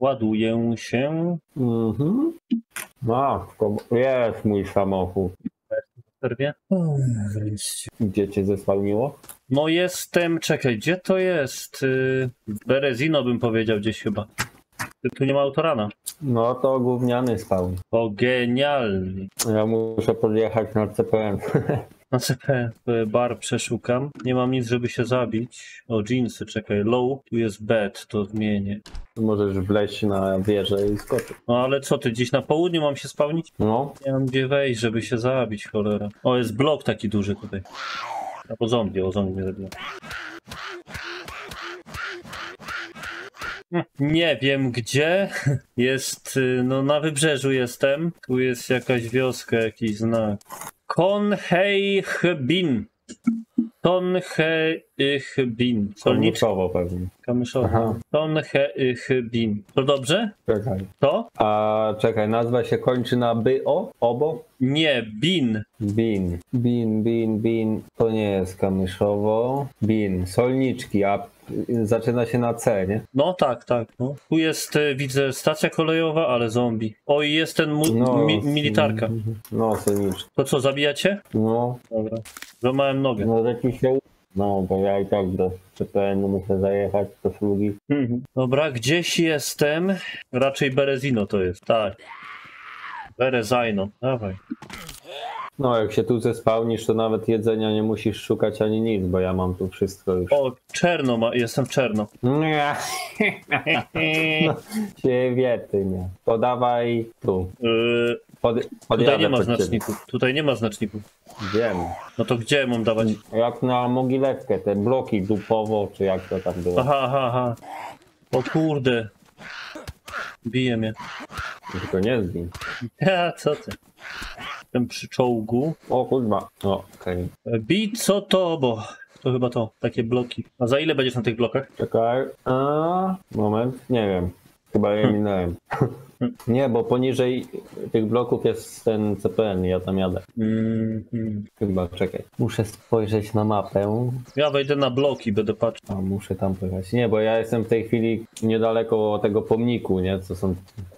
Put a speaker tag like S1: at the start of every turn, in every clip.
S1: Ładuję się.
S2: Mhm. Matko, jest mój samochód.
S1: Wreszcie.
S2: Gdzie cię zespałniło?
S1: No jestem, czekaj, gdzie to jest? Yy, Berezino bym powiedział gdzieś chyba. Tu nie ma autorana.
S2: No to gówniany spawn.
S1: O, genialnie.
S2: Ja muszę podjechać na CPM.
S1: Na CP bar przeszukam. Nie mam nic, żeby się zabić. O, jeansy, czekaj. Low, tu jest bed, to zmienię.
S2: Możesz wleźć na wieżę i skoczyć.
S1: No ale co ty, gdzieś na południu mam się spełnić?
S2: No,
S1: Nie mam gdzie wejść, żeby się zabić, cholera. O, jest blok taki duży tutaj. Albo zombie, o zombie mnie zabiło. Nie wiem gdzie. Jest, y, no na wybrzeżu jestem. Tu jest jakaś wioska, jakiś znak. Konheibin. Solniczka
S2: Solniczowo pewnie.
S1: kamyszowa.
S2: Aha.
S1: Konheibin. To dobrze?
S2: Czekaj.
S1: To?
S2: A czekaj, nazwa się kończy na by o? Obo?
S1: Nie, bin.
S2: Bin. Bin, bin, bin. To nie jest kamyszowo. Bin. Solniczki, a zaczyna się na C, nie?
S1: No tak, tak. No. Tu jest, e, widzę, stacja kolejowa, ale zombie. O, i jest ten mu-
S2: No,
S1: mi- militarka.
S2: No.
S1: To co, zabijacie?
S2: No,
S1: Dobra. Złamałem nogę.
S2: no taki się... No, bo ja i tak do CPN-u muszę zajechać do sługi.
S1: Mhm. Dobra, gdzieś jestem. Raczej Berezino to jest, tak. Berezino, dawaj.
S2: No, jak się tu zespałnisz, to nawet jedzenia nie musisz szukać ani nic, bo ja mam tu wszystko już.
S1: O, czerno ma, jestem czerno.
S2: Nie. No, Siewiety, nie. Podawaj tu.
S1: Yy,
S2: Pod,
S1: tutaj nie ma
S2: pod ciebie.
S1: znaczników. Tutaj nie ma znaczników.
S2: Wiem.
S1: No to gdzie mam dawać?
S2: Jak na mogilewkę, te bloki dupowo, czy jak to tam było.
S1: Aha, aha, aha. O kurde. Bije mnie.
S2: Tylko nie zgin.
S1: Ja, co ty? Jestem przy czołgu.
S2: O kurwa. O, okej.
S1: Bij co to, bo to chyba to, takie bloki. A za ile będziesz na tych blokach?
S2: Czekaj. A, moment. Nie wiem. Chyba je minąłem. Nie, bo poniżej tych bloków jest ten CPN, ja tam jadę.
S1: Mhm.
S2: Chyba, czekaj. Muszę spojrzeć na mapę.
S1: Ja wejdę na bloki, będę patrzył.
S2: A muszę tam pojechać. Nie, bo ja jestem w tej chwili niedaleko tego pomniku, nie? Co są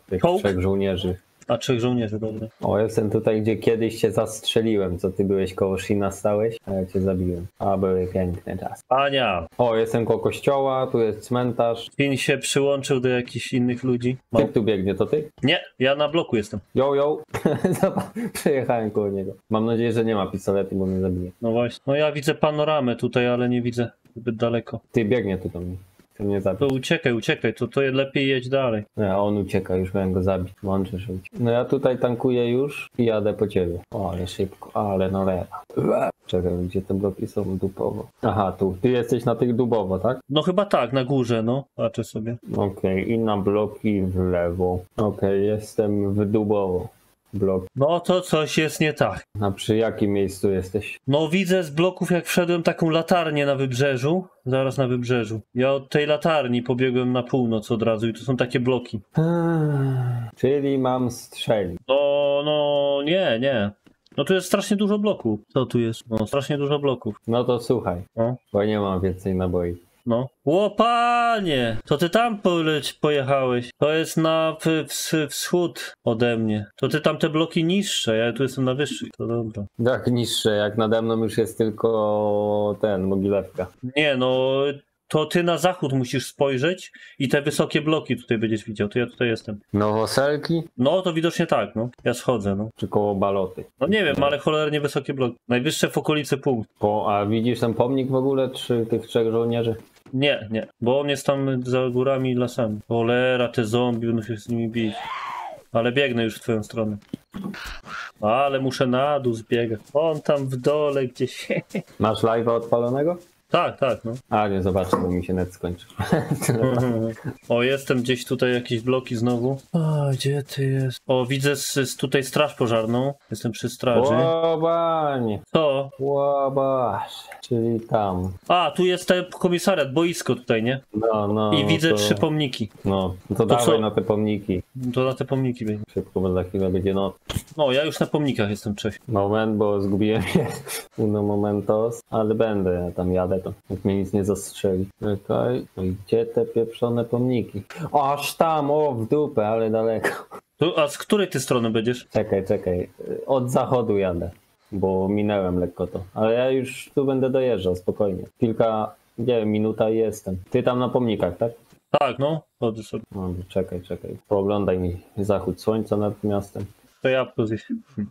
S2: tych
S1: Czołg?
S2: trzech żołnierzy.
S1: A trzech żołnierzy, dobra.
S2: O, jestem tutaj, gdzie kiedyś cię zastrzeliłem, co ty byłeś koło Shina stałeś, a ja cię zabiłem. A, były piękne czasy.
S1: Ania,
S2: O, jestem koło kościoła, tu jest cmentarz.
S1: Finn się przyłączył do jakichś innych ludzi. Mał...
S2: Jak tu biegnie, to ty?
S1: Nie, ja na bloku jestem.
S2: Yo. Zobacz, Przejechałem koło niego. Mam nadzieję, że nie ma pistoletu, bo mnie zabije.
S1: No właśnie. No ja widzę panoramę tutaj, ale nie widzę zbyt daleko.
S2: Ty biegnie tu do mnie. Chce mnie
S1: To
S2: zabić.
S1: uciekaj, uciekaj, to, to lepiej jedź dalej.
S2: Nie, on ucieka, już miałem go zabić. Że ucieka. No ja tutaj tankuję już i jadę po ciebie. O, ale szybko, ale no lewa. Czekaj, gdzie te bloki są dupowo. Aha, tu. Ty jesteś na tych dubowo, tak?
S1: No chyba tak, na górze, no. Patrzę sobie.
S2: Okej, i na bloki w lewo. Okej, jestem w dubowo. Blok.
S1: No to coś jest nie tak.
S2: A przy jakim miejscu jesteś?
S1: No widzę z bloków, jak wszedłem taką latarnię na wybrzeżu. Zaraz na wybrzeżu. Ja od tej latarni pobiegłem na północ od razu i to są takie bloki.
S2: Czyli mam strzelić.
S1: No, no, nie, nie. No tu jest strasznie dużo bloków. Co tu jest? No, strasznie dużo bloków.
S2: No to słuchaj,
S1: No,
S2: bo nie mam więcej naboi.
S1: No. Łopanie! To ty tam poleć, pojechałeś. To jest na w, w, wschód ode mnie. To ty tam te bloki niższe, ja tu jestem na wyższych. To dobra.
S2: Tak niższe, jak nade mną już jest tylko ten, mogilewka.
S1: Nie, no to ty na zachód musisz spojrzeć i te wysokie bloki tutaj będziesz widział. To ja tutaj jestem.
S2: Nowoselki
S1: No to widocznie tak, no. Ja schodzę, no.
S2: czy koło baloty?
S1: No nie wiem, ale cholernie wysokie bloki. Najwyższe w okolicy punkt.
S2: Po, a widzisz ten pomnik w ogóle, czy tych trzech żołnierzy?
S1: Nie, nie, bo on jest tam za górami i lasami. Cholera, te zombie, będą się z nimi bić. Ale biegnę już w twoją stronę. Ale muszę na dół zbiegać. On tam w dole gdzieś.
S2: Masz live'a odpalonego?
S1: Tak, tak, no.
S2: A nie, zobaczę, bo mi się net skończył.
S1: O, jestem gdzieś tutaj, jakieś bloki znowu. A, gdzie ty jest? O, widzę z, z tutaj straż pożarną. Jestem przy straży.
S2: Łobanie,
S1: Co?
S2: łobasz, czyli tam.
S1: A, tu jest ten komisariat, boisko tutaj, nie?
S2: No, no.
S1: I widzę
S2: to,
S1: trzy pomniki.
S2: No, to,
S1: To
S2: dawaj
S1: co?
S2: na te pomniki.
S1: To na te pomniki biegnie.
S2: Szybko, bo za chwilę będzie noc.
S1: No, ja już na pomnikach jestem, cześć.
S2: Moment, bo zgubiłem je. Uno momentos, ale będę, ja tam jadę jak mnie nic nie zastrzeli. Czekaj, no i gdzie te pieprzone pomniki? O, aż tam, o, w dupę, ale daleko.
S1: A z której ty strony będziesz?
S2: Czekaj, czekaj, od zachodu jadę, bo minęłem lekko to. Ale ja już tu będę dojeżdżał, spokojnie. Kilka, nie wiem, minuta i jestem. Ty tam na pomnikach, tak?
S1: Tak, no. Chodzę sobie.
S2: No, czekaj, czekaj. Pooglądaj mi zachód słońca nad miastem.
S1: To ja gdzieś.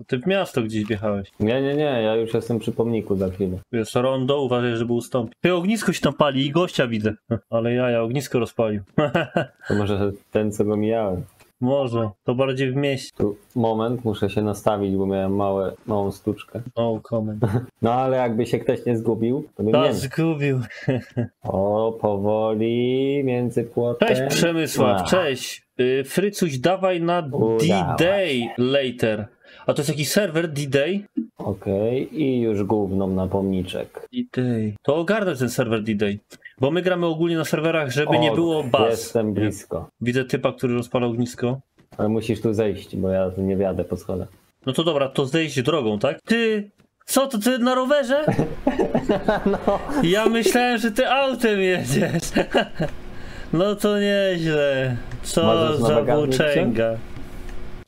S1: Ty w miasto gdzieś wjechałeś.
S2: Nie, nie, nie, ja już jestem przy pomniku za chwilę.
S1: Jest rondo, uważaj, żeby ustąpić. Ty ognisko się tam pali i gościa widzę. Ale ja, ja ognisko rozpalił.
S2: To może ten, co go mijałem.
S1: Może, to bardziej w mieście.
S2: Tu moment, muszę się nastawić, bo miałem małe, małą stuczkę.
S1: No comment.
S2: No ale jakby się ktoś nie zgubił, to bym nie.
S1: zgubił.
S2: O, powoli między płotem.
S1: Cześć Przemysław,
S2: A,
S1: cześć. Y, Frycuś, dawaj na D-Day later. A to jest jakiś serwer D-Day?
S2: Okej, i już gówną na pomniczek.
S1: D-Day. To ogarnę ten serwer D-Day. Bo my gramy ogólnie na serwerach, żeby nie
S2: O,
S1: było baz.
S2: Jestem blisko.
S1: Widzę typa, który rozpala ognisko.
S2: Ale musisz tu zejść, bo ja nie wjadę po schodach.
S1: No to dobra, to zejść drogą, tak? Ty, co to ty na rowerze?
S2: No,
S1: Ja myślałem, że ty autem jedziesz. No to nieźle. Co
S2: Możesz
S1: za włóczęga.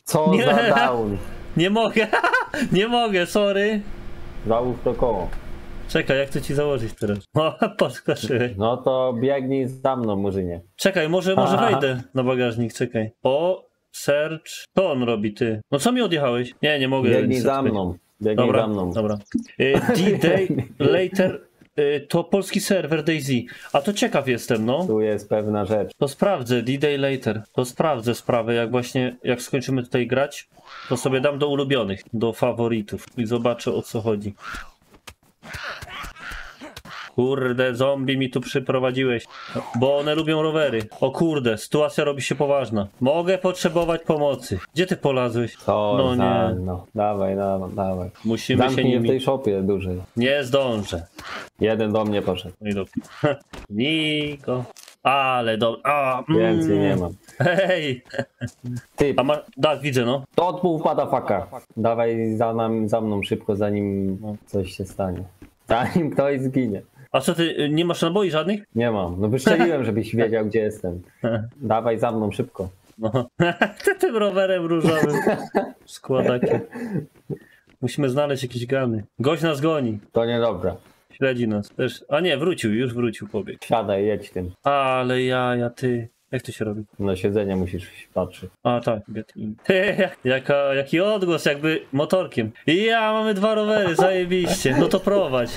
S2: co
S1: Nie.
S2: za down.
S1: Nie mogę, nie mogę, sorry.
S2: Załóż to koło.
S1: Czekaj, jak to ci założyć teraz? O, podskoczyłeś.
S2: No to biegnij za mną, Murzynie.
S1: Czekaj, może, może
S2: Aha.
S1: wejdę na bagażnik, czekaj. O, search. To on robi, ty. No co mi odjechałeś? Nie, nie mogę.
S2: Biegnij za mną. Biegnij
S1: Dobra,
S2: za mną.
S1: dobra. Y, D-Day later y, to polski serwer Daisy. A to ciekaw jestem, no.
S2: Tu jest pewna rzecz.
S1: To sprawdzę, D-Day later. To sprawdzę sprawę, jak właśnie, jak skończymy tutaj grać, to sobie dam do ulubionych, do faworytów i zobaczę o co chodzi. Kurde, zombie mi tu przyprowadziłeś, bo one lubią rowery. O kurde, sytuacja robi się poważna. Mogę potrzebować pomocy. Gdzie ty polazłeś?
S2: Co
S1: No nie.
S2: No, dawaj, dawaj, dawaj.
S1: Musimy się
S2: Zamknij w
S1: nimi...
S2: tej szopie dużej.
S1: Nie zdążę.
S2: Jeden do mnie poszedł.
S1: No i. Niko. Ale dobra. A,
S2: Więcej
S1: mm.
S2: nie mam.
S1: Hej!
S2: Ty,
S1: A ma... Tak, widzę, no.
S2: to odpół faka. Dawaj za, nam, za mną szybko, zanim coś się stanie. Zanim ktoś zginie.
S1: A co ty, y, nie masz naboi żadnych?
S2: Nie mam. No wystrzeliłem, żebyś wiedział, gdzie jestem. Dawaj za mną szybko.
S1: No. Ty tym rowerem różowym. Składakiem. Musimy znaleźć jakieś gany. Gość nas goni.
S2: To niedobre.
S1: Śledzi nas też. A nie, wrócił, już wrócił pobieg.
S2: Siadaj, jedź tym.
S1: Ale ja, ja, ty. Jak to się robi?
S2: Na siedzenie musisz patrzeć.
S1: A tak, get in. Jaka, jaki odgłos, jakby motorkiem. Ja, mamy dwa rowery, zajebiście. No to prowadź.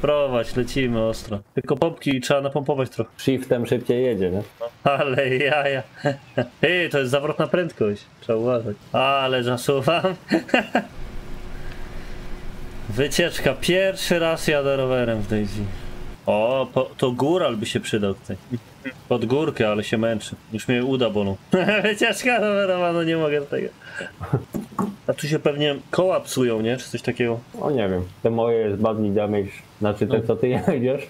S1: Prowadź, lecimy ostro. Tylko pompki trzeba napompować trochę.
S2: Shiftem szybciej jedzie, nie?
S1: Ale jaja. Ty, to jest zawrotna prędkość. Trzeba uważać. Ale zasuwam. Wycieczka. Pierwszy raz jadę rowerem w Daisy. O, po, to góral by się przydał tutaj. Pod górkę, ale się męczy. Już mnie uda bolą. Wycieczka rowerowa, no nie mogę tego. A tu się pewnie koła psują, nie? Czy coś takiego.
S2: O nie wiem. Te moje jest badly damage. Znaczy te, co ty jedziesz,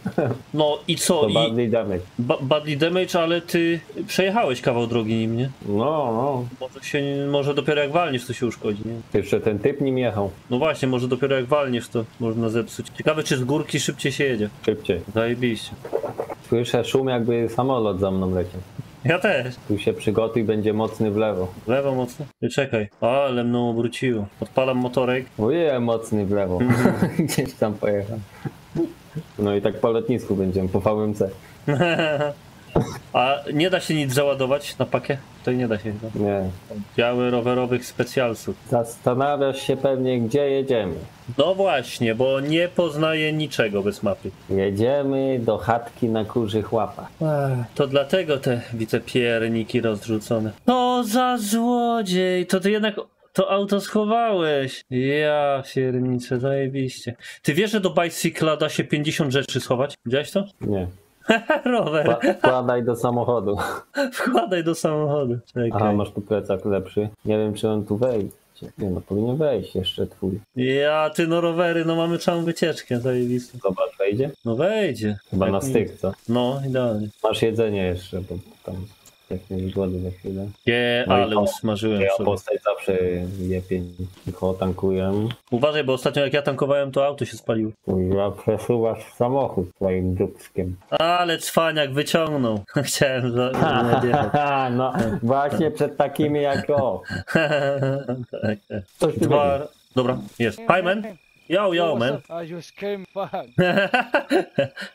S1: No i co?
S2: to
S1: I
S2: badly damage.
S1: ba badly damage, ale ty przejechałeś kawał drogi nim, nie?
S2: No, no.
S1: Może się, może dopiero jak walniesz, to się uszkodzi, nie?
S2: Jeszcze ten typ nim jechał.
S1: No właśnie, może dopiero jak walniesz, to można zepsuć. Ciekawe, czy z górki szybciej się jedzie.
S2: Szybciej.
S1: Zajebiście.
S2: Słyszę szum, jakby samolot za mną leciał.
S1: Ja też.
S2: Tu się przygotuj, będzie mocny w lewo.
S1: W Lewo mocno. Ty czekaj. Ale mną obróciło. Odpalam motorek.
S2: Ojej, mocny w lewo. Gdzieś tam pojechał. No i tak po lotnisku będziemy, po VMC.
S1: A nie da się nic załadować na pakę? To nie da się. No.
S2: Nie.
S1: Biały rowerowych specjalsów.
S2: Zastanawiasz się pewnie, gdzie jedziemy.
S1: No właśnie, bo nie poznaję niczego bez mapy.
S2: Jedziemy do chatki na kurzych łapach.
S1: To dlatego te wicepierniki rozrzucone. To za złodziej! To ty jednak to auto schowałeś. Ja pierniczę, zajebiście. Ty wiesz, że do bicycla da się 50 rzeczy schować? Widziałeś to?
S2: Nie.
S1: Rower.
S2: Wkła- Wkładaj do samochodu.
S1: Wkładaj do samochodu. Czekaj.
S2: Aha, masz tu plecak lepszy. Nie wiem, czy on tu wejdzie. Nie no, powinien wejść jeszcze twój.
S1: Ja, ty no rowery, no mamy całą wycieczkę, zajebistą.
S2: Zobacz, wejdzie?
S1: No wejdzie.
S2: Chyba
S1: Jak
S2: na styk, co?
S1: No, idealnie.
S2: Masz jedzenie jeszcze, bo tam Z głody za chwilę.
S1: Nie,
S2: No
S1: ale usmażyłem
S2: Ja
S1: sobie.
S2: postać zawsze je. Cicho tankuję.
S1: Uważaj, bo ostatnio jak ja tankowałem, to auto się spaliło.
S2: Ja przesuwasz samochód swoim dupskiem.
S1: Ale cwaniak wyciągnął. Chciałem za...
S2: no właśnie przed takimi jak o.
S1: tak, tak.
S2: Coś
S1: Dwa... Dobra, jest. Hi man. Yo, yo, man.
S3: up? Ah, you scared me. Fuck.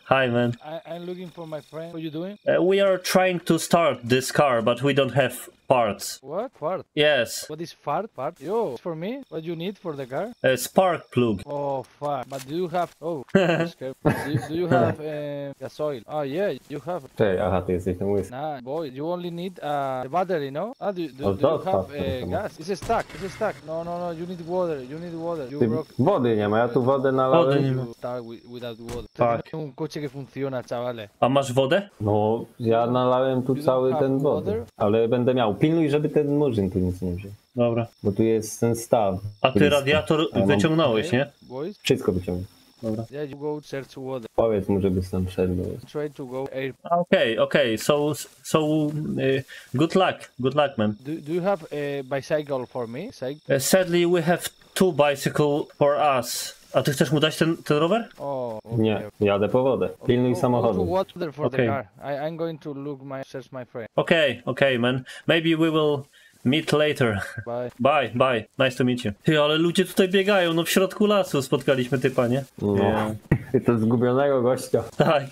S1: Hi man.
S3: I, I'm looking for my friend. What are you doing?
S1: Uh, we are trying to start this car, but we don't have parts.
S3: What? Part?
S1: Yes,
S3: What is fart? Fart? Yo, for me? What you need for the car?
S1: a spark plug.
S3: Oh, fuck. But do you have... Oh, you scared do, you- do you have uh, gasoil? Oh, yeah, you have.
S2: Cześć, I have jesteś ten łysy.
S3: Nah, boy, you only need uh, the battery, no? Ah, do, do,
S2: Oh,
S3: do you have
S2: fast,
S3: uh,
S2: come on.
S3: gas? It's stuck. It's stuck. No, no, no. You need water. You need water. You
S2: Ty,
S3: broke...
S2: wody nie ma, ja tu wodę
S1: Wody
S2: nalałem.
S1: nie ma.
S3: You start without water.
S1: Fuck.
S3: Tenemos un coche que funciona, chavales.
S1: A masz wodę?
S2: No, ja nalałem tu
S3: You don't
S2: cały ten wody.
S3: water?
S2: Ale będę miał. Pilnuj, żeby ten murzyn tu nic nie wziął.
S1: Dobra.
S2: Bo tu jest ten staw.
S1: A ty radiator
S2: A
S1: wyciągnąłeś, nie?
S3: Boys?
S2: Wszystko wyciągnę.
S1: Dobra.
S3: Yeah, you go search water.
S2: Powiedz mu, żeby bo jest-
S3: Try to go air.
S1: Okay, okay. So, so, uh, good luck, good luck, man.
S3: Do, do you have a bicycle for me? Cycle?
S1: Uh, sadly, we have two bicycle for us. A ty chcesz mu dać ten, ten rower?
S3: Oh, okay.
S2: Nie, jadę po wodę. Pilnuj
S3: Go- go to
S2: samochodu.
S3: water for
S1: Okay.
S3: the car. I, I'm going to look my search my friend.
S1: Okay, okay, man. Maybe we will meet later.
S3: Bye.
S1: Bye, bye. Nice to meet you. Ty, ale ludzie tutaj biegają, no w środku lasu spotkaliśmy typa, nie?
S2: No. To zgubionego gościa.
S1: Tak,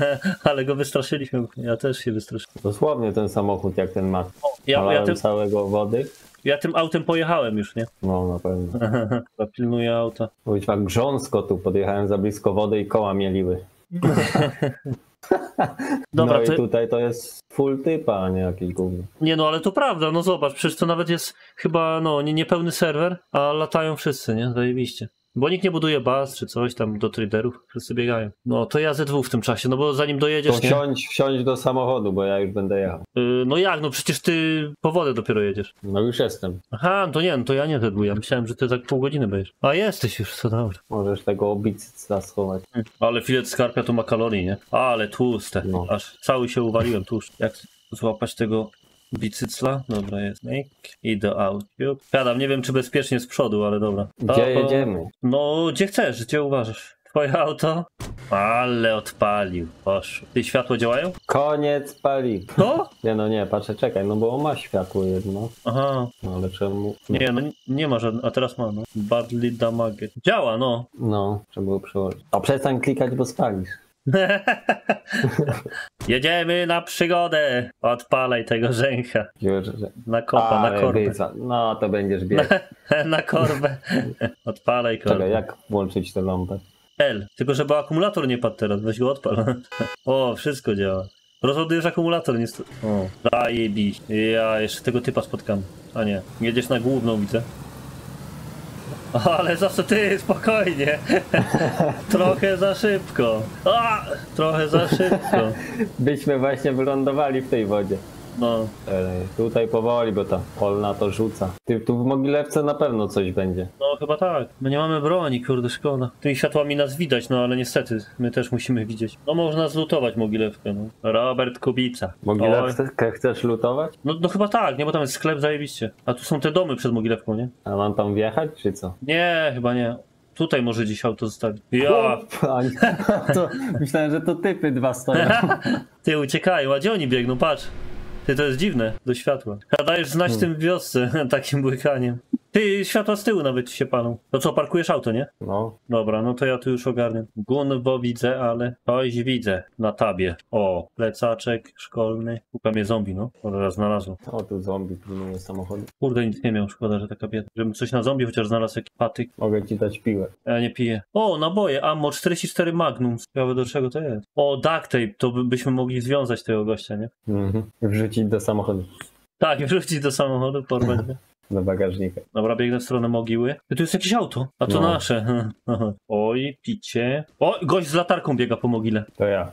S1: ale go wystraszyliśmy. Ja też się wystraszyłem.
S2: Dosłownie ten samochód jak ten ma.
S1: Ja, ja,
S2: całego wody.
S1: Ja tym autem pojechałem już, nie?
S2: No na pewno.
S1: Pilnuję auta.
S2: Już tak grząsko tu podjechałem za blisko wody i koła mieliły.
S1: Dobra,
S2: no
S1: to,
S2: i tutaj to jest full typa, a nie jakiś gówno.
S1: nie no, ale to prawda, no zobacz, przecież to nawet jest chyba, no, nie, niepełny serwer, a latają wszyscy, nie? Zajebiście. Bo nikt nie buduje baz czy coś tam do traderów, wszyscy biegają. No to ja ze dwóch w tym czasie, no bo zanim
S2: To
S1: dojedziesz, nie?
S2: wsiądź, wsiądź do samochodu, bo ja już będę jechał.
S1: Y, no jak, no przecież ty po wodę dopiero jedziesz.
S2: No już jestem.
S1: Aha, to nie, no to ja nie ze ja myślałem, że ty za pół godziny będziesz. A jesteś już, co dobra.
S2: Możesz tego obicyca schować.
S1: Ale filet skarpia to ma kalorii, nie? Ale tłuste.
S2: No.
S1: Aż cały się uwaliłem tłuszcz. Jak złapać tego bicycla? Dobra, jest. Myk. I do audio. Siadam, nie wiem czy bezpiecznie z przodu, ale dobra.
S2: Gdzie
S1: O,
S2: jedziemy?
S1: No, gdzie chcesz, gdzie uważasz? Twoje auto? Ale odpalił. Poszło. Ty światło działają?
S2: Koniec paliw.
S1: To?
S2: Nie no nie, patrzę, czekaj, no bo ma światło jedno.
S1: Aha.
S2: No ale czemu?
S1: Nie, no nie ma żadnego. A teraz ma, no. Badly damage. Działa, no.
S2: No, trzeba było przełożyć. A przestań klikać, bo spalisz.
S1: Jedziemy na przygodę. Odpalaj tego rzęcha.
S2: Już.
S1: Na kopa, na korbę.
S2: wyza- No to będziesz biegł.
S1: na korbę. Odpalaj korbę.
S2: Czekaj, jak włączyć tę lampę?
S1: L. Tylko żeby akumulator nie padł teraz, weź go odpal. o, wszystko działa. Rozładujesz akumulator, nie. O, zajebiście. Ja jeszcze tego typa spotkam. A nie, jedziesz na główną, widzę. Ale za co ty, spokojnie. trochę za szybko. A, trochę za szybko.
S2: Byśmy właśnie wylądowali w tej wodzie.
S1: No,
S2: E, tutaj powoli, bo ta polna to rzuca. Ty, tu w Mogilewce na pewno coś będzie.
S1: Chyba tak. My nie mamy broni, kurde, szkoda. Tymi światłami nas widać, no ale niestety, my też musimy widzieć. No można zlutować Mogilewkę, no. Robert Kubica. Oj.
S2: Mogilewkę chcesz lutować?
S1: No, no chyba tak, nie, bo tam jest sklep zajebiście. A tu są te domy przed Mogilewką, nie?
S2: A mam tam wjechać, czy co?
S1: Nie, chyba nie. Tutaj może dziś auto zostawić. Ja!
S2: To, myślałem, że to typy dwa stoją.
S1: Ty uciekają, a gdzie oni biegną? Patrz. Ty, to jest dziwne, do światła. A dajesz znać tym w wiosce, takim błykaniem. Ty, światła z tyłu nawet ci się palą. To co, parkujesz auto, nie?
S2: No,
S1: Dobra, no to ja tu już ogarnię. Gunwo widzę, ale coś widzę na tabie. O, plecaczek szkolny. Kuka mnie zombie, no. Dobra, znalazłem.
S2: o tu zombie pilnuje samochodu.
S1: Kurde, nic nie miał, szkoda, że taka bieda. Żebym coś na zombie chociaż znalazł jakiś patyk.
S2: Mogę ci dać piłę.
S1: Ja nie piję. O, naboje, ammo 44 Magnum. Ciekawe do czego to jest. O, duct tape, to by, byśmy mogli związać tego gościa, nie?
S2: Mhm. Wrzucić do samochodu.
S1: Tak, wrzucić do samochodu, porwać.
S2: Do bagażnika.
S1: Dobra, biegnę w stronę mogiły. Tu jest jakieś auto, a to
S2: No.
S1: nasze. Oj, picie. O, gość z latarką biega po mogile.
S2: To ja.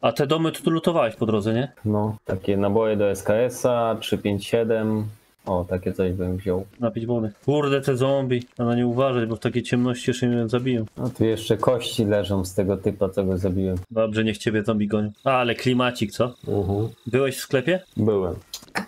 S1: A te domy tu lutowałeś po drodze, nie?
S2: No, takie naboje do SKS-a, 357, O, takie coś bym wziął.
S1: Napić wody. Kurde, te zombie. A na nie uważać, bo w takiej ciemności jeszcze mnie zabiją.
S2: No tu jeszcze kości leżą z tego typa, co go zabiłem.
S1: Dobrze, niech ciebie zombie gonią. A, ale klimacik, co?
S2: Mhm.
S1: Byłeś w sklepie?
S2: Byłem.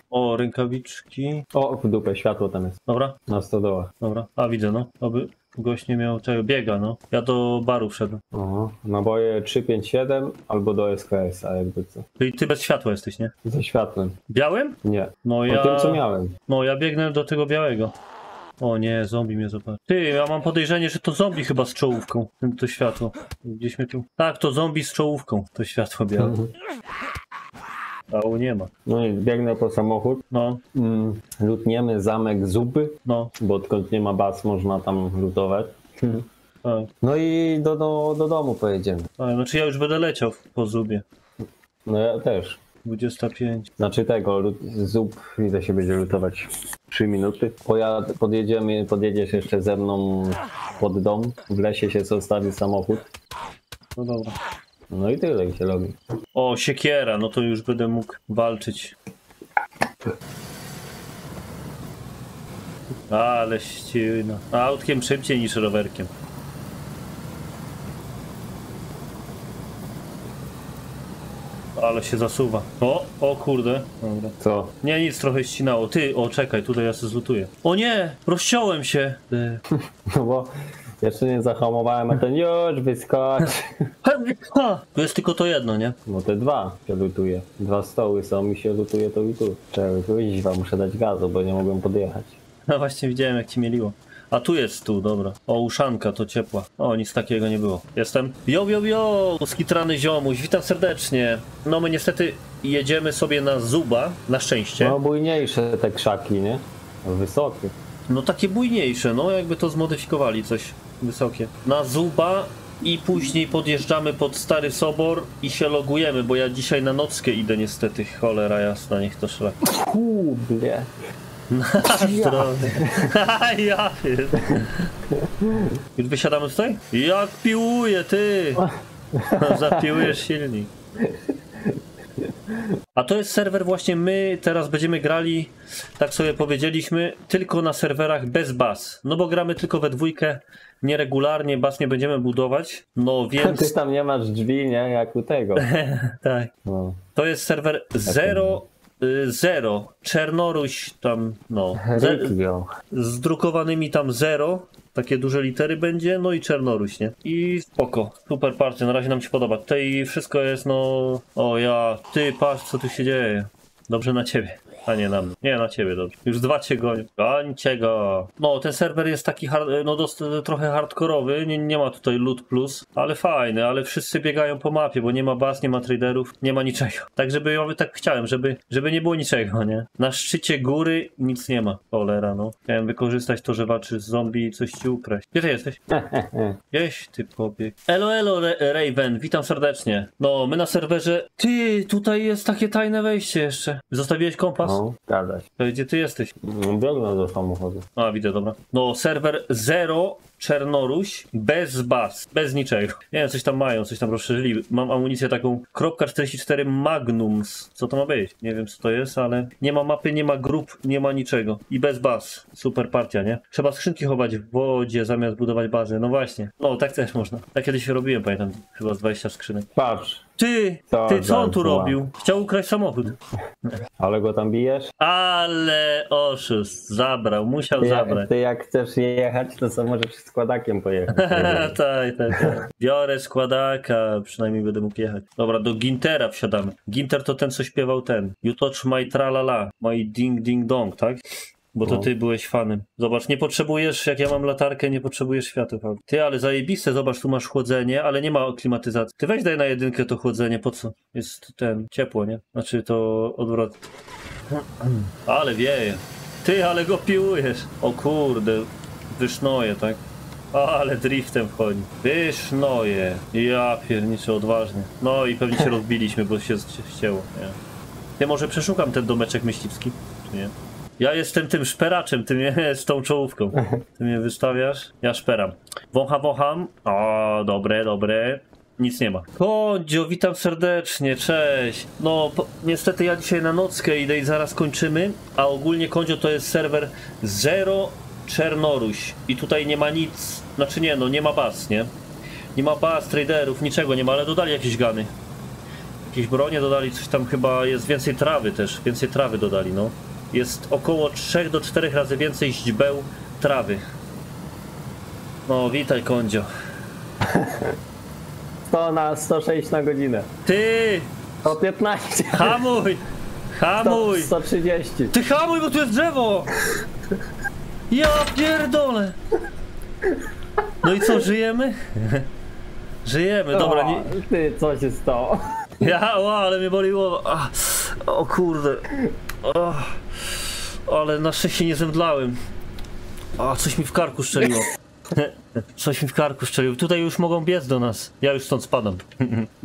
S1: O, rękawiczki.
S2: O, w dupę, światło tam jest.
S1: Dobra,
S2: Na stodołach.
S1: dobra. A, widzę, no. Oby gość nie miał czego. Biega, no. Ja do baru wszedłem.
S2: Aha. Naboje 357 albo do SKS, a jakby co.
S1: Czyli ty bez światła jesteś, nie?
S2: Ze światłem.
S1: Białym?
S2: Nie.
S1: No ja...
S2: tym, co miałem.
S1: No, ja biegnę do tego białego. O nie, zombie mnie zobaczy. Ty, ja mam podejrzenie, że to zombie chyba z czołówką. To światło. Gdzieś mnie tu... Tak, to zombie z czołówką. To światło białe. A u nie ma.
S2: No i biegnę po samochód.
S1: No,
S2: Mm, lutniemy zamek Zupy,
S1: no,
S2: bo odkąd nie ma baz, można tam lutować.
S1: tak.
S2: No i do, do, do domu pojedziemy.
S1: tak. Znaczy ja już będę leciał po zubie.
S2: No ja też.
S1: 25.
S2: Znaczy tego, lut, zup, ile się będzie lutować? 3 minuty. Pojad, podjedziemy, podjedziesz jeszcze ze mną pod dom. W lesie się zostawi samochód.
S1: No dobra.
S2: No i tyle się robi.
S1: O, siekiera, no to już będę mógł walczyć. Ale ścina. Autkiem szybciej niż rowerkiem. Ale się zasuwa. O, o kurde. Dobra.
S2: Co?
S1: Nie, nic, trochę ścinało. Ty, o czekaj, tutaj ja się zlutuję. O nie, rozciąłem się.
S2: No bo jeszcze nie zahamowałem, a ten już wyskocz.
S1: Ha, tu jest tylko to jedno, nie?
S2: No te dwa się lutuje. Dwa stoły są i się lutuje to i tu. Trzeba wyjść, wam muszę dać gazu, bo nie mogłem podjechać.
S1: No właśnie widziałem jak ci mieliło. A tu jest tu, dobra. O, uszanka to ciepła. O, nic takiego nie było. Jestem. Jo, jo, jo! Skitrany ziomuś, witam serdecznie. No my niestety jedziemy sobie na Zuba, na szczęście.
S2: No bujniejsze te krzaki, nie? Wysokie.
S1: No takie bujniejsze, no jakby to zmodyfikowali coś wysokie. Na Zuba i później podjeżdżamy pod Stary Sobor i się logujemy, bo ja dzisiaj na nockę idę niestety. Cholera jasna, niech to szlak.
S2: Kuble.
S1: Zdrowie. ja Już wysiadamy tutaj? Jak piłuje, ty! Zapiłujesz silnik. A to jest serwer właśnie my teraz będziemy grali, tak sobie powiedzieliśmy, tylko na serwerach bez baz. No bo gramy tylko we dwójkę, nieregularnie, baz nie będziemy budować. No
S2: Ty
S1: więc
S2: tam nie masz drzwi, nie? Jak u tego.
S1: tak.
S2: No.
S1: To jest serwer 0 0 Czernoruś tam no. Ze-
S2: Rykio.
S1: z drukowanymi tam 0, takie duże litery będzie, no i Czernoruś, nie? I spoko, super partia, na razie nam się podoba. Tutaj wszystko jest, no... O ja, ty, patrz co tu się dzieje. Dobrze na ciebie, a nie na mnie. Nie, na ciebie dobrze. Już dwa cię gonią. Gońcie go. No, ten serwer jest taki hard, no dost, trochę hardkorowy, nie, nie ma tutaj loot plus, ale fajny, ale wszyscy biegają po mapie, bo nie ma baz, nie ma traderów, nie ma niczego. Tak, żeby ja tak chciałem, żeby, żeby nie było niczego, nie? Na szczycie góry nic nie ma. Cholera, no. Chciałem wykorzystać to, że walczy z zombie i coś ci ukraść. Gdzie ty jesteś? Gdzieś ty pobieg. Elo, elo, Ra- Raven, witam serdecznie. No, my na serwerze... Ty, tutaj jest takie tajne wejście jeszcze. Zostawiłeś kompas?
S2: No, zgadza się.
S1: To Gdzie ty jesteś?
S2: No, Biegnę do samochodu.
S1: A, widzę, dobra. No, serwer 0 Czernoruś bez baz, bez niczego. Nie wiem, coś tam mają, coś tam rozszerzyli. Mam amunicję taką .44 Magnums. Co to ma być? Nie wiem, co to jest, ale nie ma mapy, nie ma grup, nie ma niczego. I bez baz. Super partia, nie? Trzeba skrzynki chować w wodzie zamiast budować bazy. No właśnie. No, tak też można. Tak kiedyś robiłem, pamiętam, chyba z 20 skrzynek.
S2: Patrz,
S1: Ty,
S2: Co
S1: ty, co on tu robił? Chciał ukraść samochód.
S2: ale go tam bijesz?
S1: Ale oszust, zabrał, musiał
S2: Ty
S1: zabrać.
S2: ty jak chcesz jechać, to co możesz składakiem pojechać.
S1: tak, tak, tak. Biorę składaka, przynajmniej będę mógł jechać. Dobra, do Gintera wsiadamy. Ginter to ten, co śpiewał ten. You touch my tralala, my ding ding dong, tak? Bo to
S2: No.
S1: ty byłeś fanem. Zobacz, nie potrzebujesz, jak ja mam latarkę, nie potrzebujesz świateł. prawda? Ty, ale zajebiste, zobacz, tu masz chłodzenie, ale nie ma klimatyzacji. Ty weź daj na jedynkę to chłodzenie, po co? Jest ten, ciepło, nie? Znaczy to odwrot. Ale wieje. Ty, ale go piłujesz. O kurde, wysznoje, tak? Ale driftem wchodzi. Wysznoje. Ja pierniczę odważnie. No i pewnie się rozbiliśmy, bo się ścięło. Nie. Ty może przeszukam ten domeczek myśliwski, czy nie? Ja jestem tym szperaczem, ty mnie z tą czołówką. Ty mnie wystawiasz, ja szperam. Wącha, wącham. O, dobre, dobre. nic nie ma. Kondzio, witam serdecznie, cześć. No, po, niestety ja dzisiaj na nockę idę i zaraz kończymy, a ogólnie Kondzio to jest serwer Zero Czernoruś i tutaj nie ma nic, znaczy nie, no nie ma baz, nie? Nie ma baz, traderów, niczego nie ma, ale dodali jakieś gany. Jakieś bronie dodali, coś tam chyba jest więcej trawy też, więcej trawy dodali, no. Jest około 3 do 4 razy więcej źdźbeł trawy. No, witaj Kondzio.
S2: 100 na 106 na godzinę.
S1: Ty!
S2: 115.
S1: Hamuj!
S2: 100,
S1: Hamuj!
S2: 130.
S1: Ty hamuj, bo tu jest drzewo! Ja pierdolę! No i co, żyjemy? Żyjemy, dobra, nie...
S2: O, Ty, co się stało?
S1: Ja, o, ale mnie boli głowa. A, o kurde. O, ale na szczęście nie zemdlałem. A, coś mi w karku szczeliło. Coś mi w karku szczeliło. Tutaj już mogą biec do nas. Ja już stąd spadam.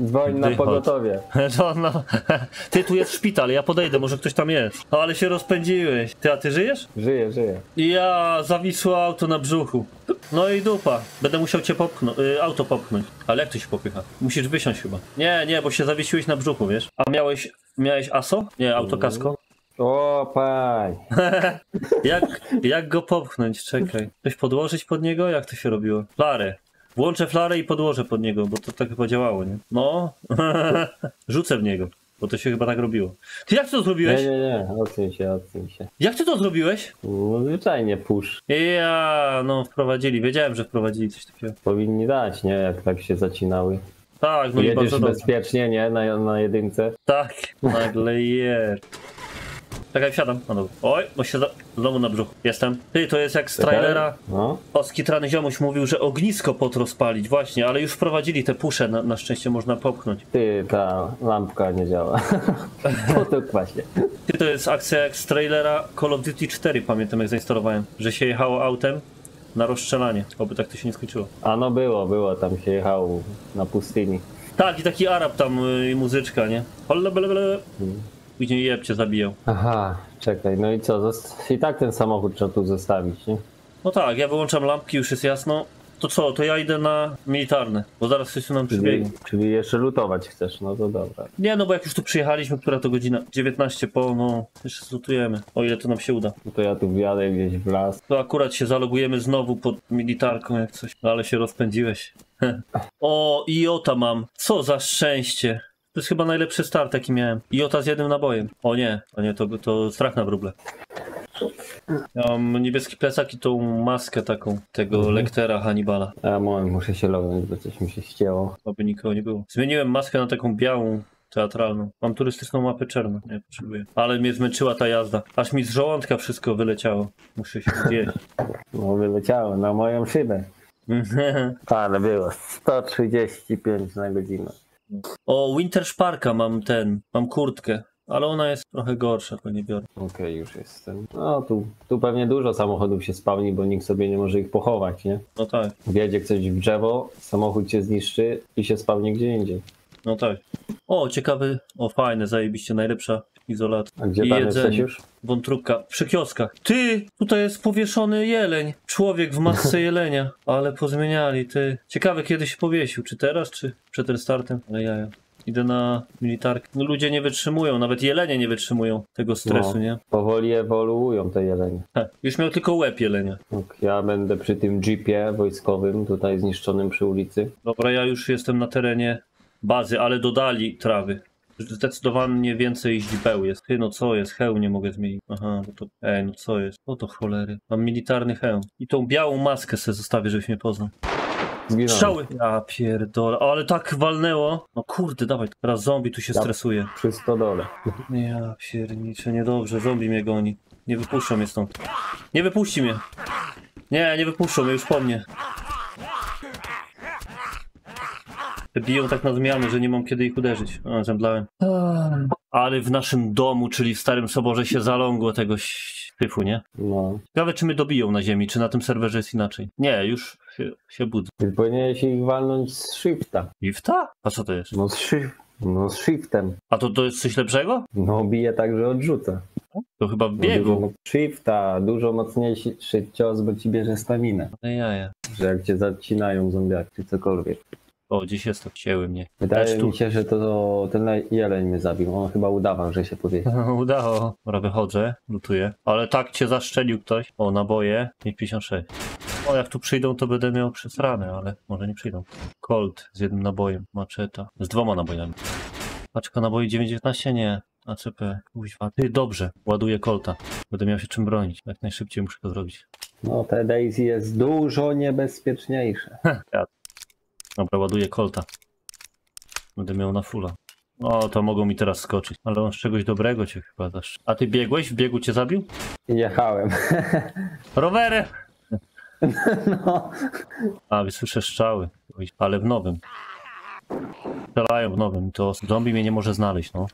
S2: Dzwoń na pogotowie.
S1: No, no. Ty, tu jest szpital, ja podejdę, może ktoś tam jest. O, ale się rozpędziłeś. Ty, a ty żyjesz?
S2: Żyje, żyje.
S1: Ja, zawisło auto na brzuchu. No i dupa. Będę musiał cię popchnąć, y, auto popchnąć. Ale jak to się popycha? Musisz wysiąść chyba. Nie, nie, bo się zawiesiłeś na brzuchu, wiesz? A miałeś, miałeś ASO? Nie, autokasko?
S2: O.
S1: Jak, jak go popchnąć? Czekaj. Coś podłożyć pod niego? Jak to się robiło? Flarę. Włączę flarę i podłożę pod niego, bo to tak chyba działało, nie? No. Rzucę w niego, bo to się chyba tak robiło. Ty jak ty to
S2: Nie,
S1: zrobiłeś?
S2: nie, nie, odsuń się, odsuń się.
S1: Jak ty to zrobiłeś?
S2: No zwyczajnie push.
S1: Ja, no wprowadzili, wiedziałem, że wprowadzili coś takiego.
S2: Powinni dać, nie? Jak tak się zacinały.
S1: Tak, no i
S2: Jedziesz
S1: bardzo dobrze.
S2: bezpiecznie, nie? Na, na jedynce.
S1: Tak, nagle jest. Czekaj, wsiadam. No dobra. Oj, bo się znowu na brzuchu. Jestem. Ty, to jest jak z trailera.
S2: No.
S1: Oskitrany ziomuś mówił, że ognisko pot rozpalić. Właśnie, ale już wprowadzili te pusze. Na, na szczęście można popchnąć.
S2: Ty, ta lampka nie działa. Po to właśnie.
S1: Ty, to jest akcja jak z trailera Call of Duty 4, pamiętam jak zainstalowałem. Że się jechało autem na rozstrzelanie. Oby tak to się nie skończyło.
S2: A no było, było, tam się jechało na pustyni.
S1: Tak, i taki Arab tam y, i muzyczka, nie? Holle, bele, bele. Później jebcie zabijał.
S2: Aha, czekaj, no i co? I tak ten samochód trzeba tu zostawić, nie?
S1: No tak, ja wyłączam lampki, już jest jasno. To co, to ja idę na militarny, bo zaraz ktoś tu nam przybiegnie.
S2: Czyli, czyli jeszcze lutować chcesz, no to dobra.
S1: Nie, no bo jak już tu przyjechaliśmy, która to godzina? 19 po, no jeszcze zlutujemy, o ile to nam się uda.
S2: No to ja tu wjadę gdzieś w las.
S1: To akurat się zalogujemy znowu pod militarką jak coś, no, ale się rozpędziłeś. o, Iota mam, co za szczęście. To jest chyba najlepszy start jaki miałem. Iota z jednym nabojem. O nie, o nie, to, to strach na wróble. Ja mam niebieski plecak i tą maskę taką, tego lektera Hannibala.
S2: A moment, muszę się lognąć, bo coś mi się ścięło.
S1: Aby nikogo nie było. Zmieniłem maskę na taką białą, teatralną. Mam turystyczną mapę czarną, nie potrzebuję. Ale mnie zmęczyła ta jazda. Aż mi z żołądka wszystko wyleciało. Muszę się zjeść.
S2: No wyleciało na moją szybę. Ale było 135 na godzinę.
S1: O, Winter Sparka mam ten, mam kurtkę. Ale ona jest trochę gorsza, to nie biorę.
S2: Okej, już jestem. No tu, tu pewnie dużo samochodów się spawni, bo nikt sobie nie może ich pochować, nie?
S1: No tak,
S2: Wjedzie ktoś w drzewo, samochód się zniszczy i się spawni gdzie indziej.
S1: no tak. O, ciekawy, o fajne, zajebiście, najlepsza izolat.
S2: A gdzie
S1: I
S2: tam
S1: jedzenie.
S2: jesteś już?
S1: Wątróbka, przy kioskach. Ty, tutaj jest powieszony jeleń. Człowiek w masce jelenia. Ale pozmieniali, ty. Ciekawe kiedy się powiesił, czy teraz, czy przed restartem? Ale jaja. Idę na militarkę. No ludzie nie wytrzymują, nawet jelenie nie wytrzymują tego stresu,
S2: No.
S1: nie?
S2: Powoli ewoluują te jelenie.
S1: He, już miał tylko łeb jelenia.
S2: Tak, ja będę przy tym jeepie wojskowym, tutaj zniszczonym przy ulicy.
S1: Dobra, ja już jestem na terenie bazy, ale dodali trawy. Zdecydowanie więcej źdźbeł jest. Ty, no co jest? Hełm nie mogę zmienić. Aha, no to... Ej, no co jest? O to cholery. Mam militarny hełm. I tą białą maskę sobie zostawię, żebyś mnie poznał.
S2: Zginąłem.
S1: Strzały! Ja pierdolę, ale tak walnęło. No kurde, dawaj, teraz zombie tu się
S2: Ja-
S1: stresuje.
S2: Przy stodole.
S1: Ja pierniczę, niedobrze, zombie mnie goni. Nie wypuszczą mnie stąd. Nie wypuści mnie. Nie, nie wypuszczą mnie, już po mnie. Te Biją tak na zmianę, że nie mam kiedy ich uderzyć. A, zemdlałem. Ale w naszym domu, czyli w Starym Soborze się zalągło tego syfu, nie?
S2: No.
S1: Ciekawe, czy mnie dobiją na ziemi, czy na tym serwerze jest inaczej. Nie, już się, się budzę.
S2: Ty powinieneś ich walnąć z shifta.
S1: Lifta? A co to jest?
S2: No z, shift, no z shiftem.
S1: A to, to jest coś lepszego?
S2: No bije tak, że odrzuca.
S1: To chyba w
S2: dużo
S1: biegu.
S2: moc- Shifta, dużo mocniejszy cios, bo ci bierze staminę.
S1: Ale jaja.
S2: Że jak cię zacinają zombiaki czy cokolwiek.
S1: O, gdzieś jest to, wcięły mnie.
S2: Wydaje
S1: Lecz
S2: mi się, że to ten jeleń mnie zabił. On chyba udawał, że się powiedział.
S1: Udało. Dobra, wychodzę, lutuję. Ale tak cię zaszczelił ktoś. O, naboje. I 56. O, jak tu przyjdą, to będę miał przesrane, ale może nie przyjdą. Colt z jednym nabojem. Maczeta. Z dwoma nabojami. Paczka naboi 919? Nie. ACP. Kuźwa. Ty, dobrze. Ładuję Colta. Będę miał się czym bronić. Jak najszybciej muszę to zrobić.
S2: No, te Daisy jest dużo niebezpieczniejsze.
S1: Dobra, ładuję Colta. Będę miał na fulla. O, to mogą mi teraz skoczyć. Ale on z czegoś dobrego cię chyba dasz. A ty biegłeś? W biegu cię zabił?
S2: Jechałem.
S1: Rowerem!
S2: No.
S1: A, wysłyszę strzały. Ale w nowym. Strzelają w nowym. To zombie mnie nie może znaleźć, no.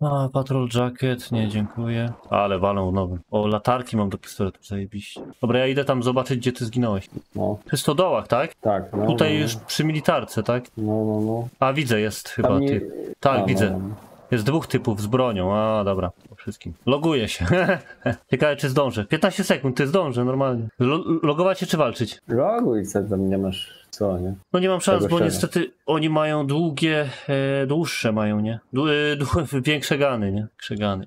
S1: A, patrol jacket, nie, dziękuję. Ale walą w nowym. O, latarki mam do pistoletu, zajebiście. Dobra, ja idę tam zobaczyć, gdzie ty zginąłeś.
S2: no,
S1: Przy stodołach, tak?
S2: tak. No,
S1: Tutaj
S2: no,
S1: już przy militarce, tak?
S2: No, no, no.
S1: A, widzę, jest chyba
S2: nie-
S1: ty. Tak,
S2: A,
S1: widzę.
S2: No, no.
S1: Jest dwóch typów z bronią. A, dobra, po wszystkim. Loguję się. Ciekawe, czy zdążę. 15 sekund, ty zdążę, normalnie. Lo logować się czy walczyć?
S2: Loguj se, tam nie masz co, nie?
S1: No nie mam szans,
S2: Tego
S1: bo niestety oni mają długie, e, dłuższe mają, nie? Dłu, e, dłu, większe gany, nie? Większe gany.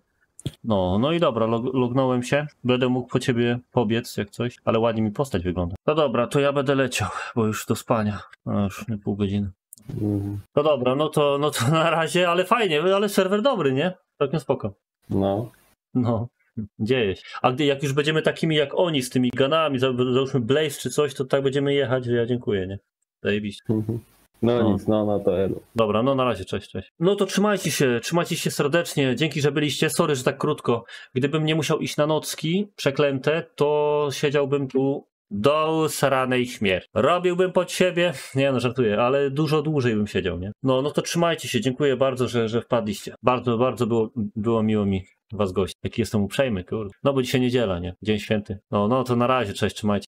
S1: No, no i dobra, log, lognąłem się. Będę mógł po ciebie pobiec jak coś, ale ładnie mi postać wygląda. No dobra, to ja będę leciał, bo już do spania. No już nie pół godziny.
S2: Mhm.
S1: No dobra, no to, no to na razie, ale fajnie, ale serwer dobry, nie? Całkiem spoko.
S2: No.
S1: No, dzieje się. A gdy jak już będziemy takimi jak oni, z tymi ganami, za- załóżmy Blaze czy coś, to tak będziemy jechać, że ja dziękuję, nie? Zajebiście.
S2: Mhm. No,
S1: No.
S2: nic, no, no to elu.
S1: Dobra, no na razie, cześć, cześć. No to trzymajcie się, trzymajcie się serdecznie, dzięki, że byliście, sorry, że tak krótko. Gdybym nie musiał iść na nocki przeklęte, to siedziałbym tu do saranej śmierci. Robiłbym pod siebie, nie no, żartuję, ale dużo dłużej bym siedział, nie? No, no to trzymajcie się, dziękuję bardzo, że, że wpadliście. Bardzo, bardzo było, było miło mi was gościć. Jaki jestem uprzejmy, kurde. No bo dzisiaj niedziela, nie? Dzień święty. No, no to na razie, cześć, trzymajcie.